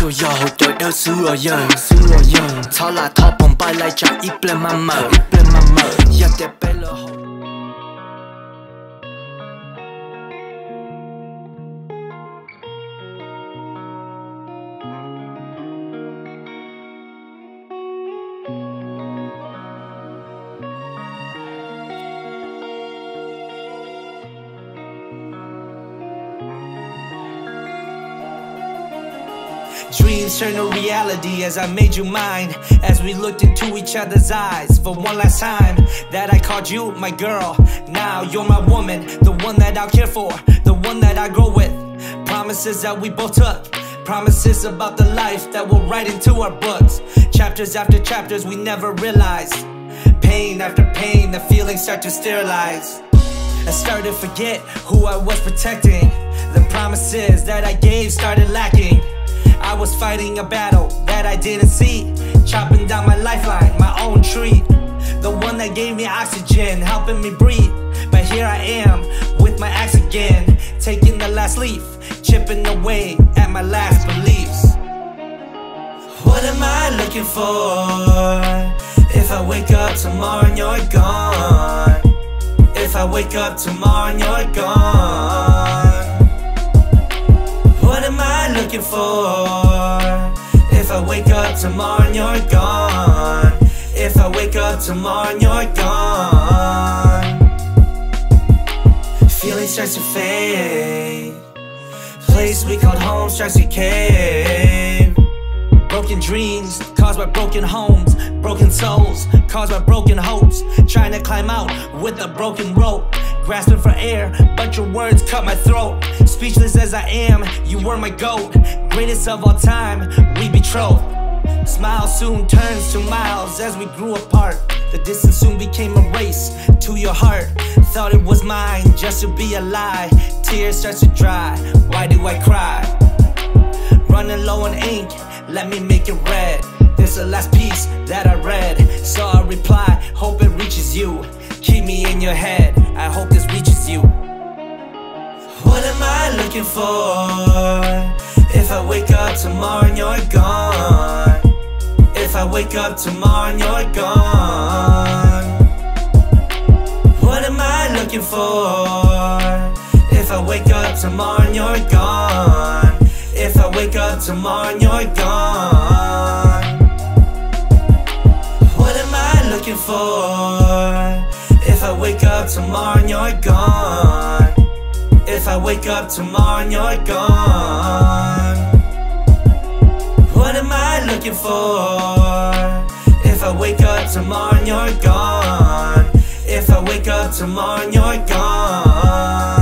cho giờ hồi tuổi đã xưa giờ xưa giờ thó là thó, bồng bay lại trả ít lên mà mở ít lên mà mở giờ đẹp bé lỡ Dreams turn to reality as I made you mine. As we looked into each other's eyes for one last time. That I called you my girl. Now you're my woman, the one that I'll care for, the one that I grow with. Promises that we both took. Promises about the life that we'll write into our books. Chapters after chapters we never realized. Pain after pain, the feelings start to sterilize. I started to forget who I was protecting. The promises that I gave started lacking. Was fighting a battle that I didn't see. Chopping down my lifeline, my own tree. The one that gave me oxygen, helping me breathe. But here I am with my axe again, taking the last leaf, chipping away at my last beliefs. What am I looking for? If I wake up tomorrow and you're gone. If I wake up tomorrow and you're gone. What am I looking for? Up tomorrow and you're gone. If I wake up tomorrow and you're gone. Feeling starts to fade. Place we called home starts to decay. Broken dreams caused by broken homes, broken souls caused by broken hopes. Trying to climb out with a broken rope, grasping for air, but your words cut my throat. Speechless as I am, you were my goat, greatest of all time. We betrothed. Smile soon turns to miles as we grew apart. The distance soon became a race to your heart. Thought it was mine just to be a lie. Tears start to dry. Why do I cry? Running low on ink, let me make it red. This the last piece that I read. Saw a reply, hope it reaches you. Keep me in your head, I hope this reaches you. What am I looking for? If I wake up tomorrow and you're gone. I wake up tomorrow and you're gone. What am I looking for? If I wake up tomorrow and you're gone. If I wake up tomorrow and you're gone. What am I looking for? If I wake up tomorrow and you're gone. If I wake up tomorrow and you're gone. What am I looking for? If I wake up tomorrow and you're gone. If I wake up tomorrow and you're gone.